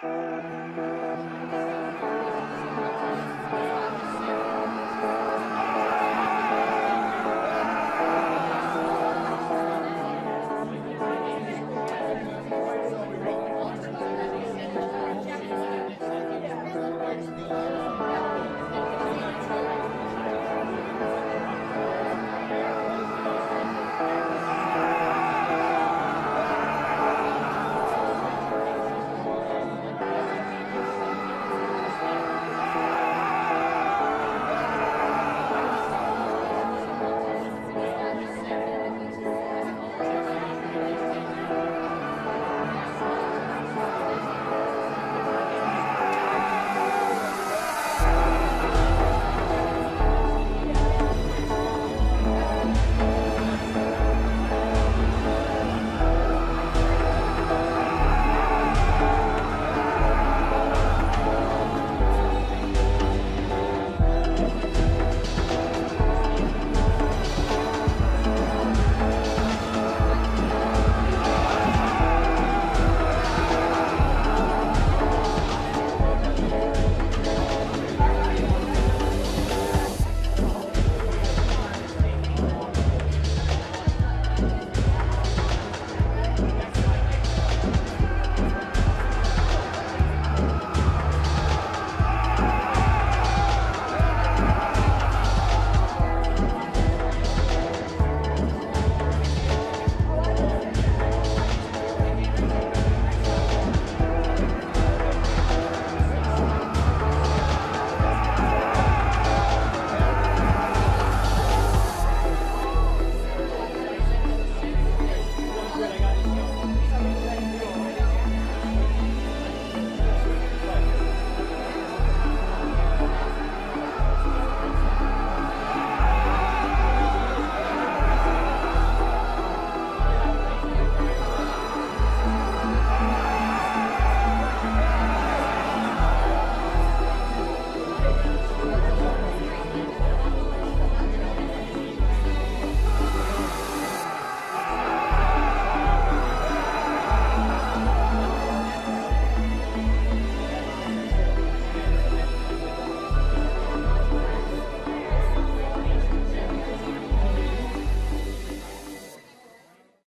Música